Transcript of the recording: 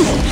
Ooh.